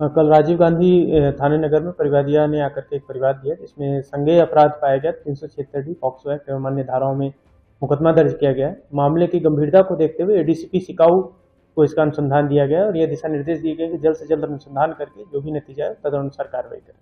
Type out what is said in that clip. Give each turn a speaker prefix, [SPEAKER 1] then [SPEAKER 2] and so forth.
[SPEAKER 1] हाँ, कल राजीव गांधी थाने नगर में परिवादिया ने आकर के एक परिवार दिया, जिसमें संज्ञेय अपराध पाया गया, तीन सौ छिहत्तर डी, पॉक्सो एक्ट एवं अन्य धाराओं में मुकदमा दर्ज किया गया। है मामले की गंभीरता को देखते हुए एडीसीपी सिकाऊ को इसका अनुसंधान दिया गया और यह दिशा निर्देश दिए गए कि जल्द से जल्द अनुसंधान करके जो भी नतीजा है, तदनुसार कार्रवाई करें।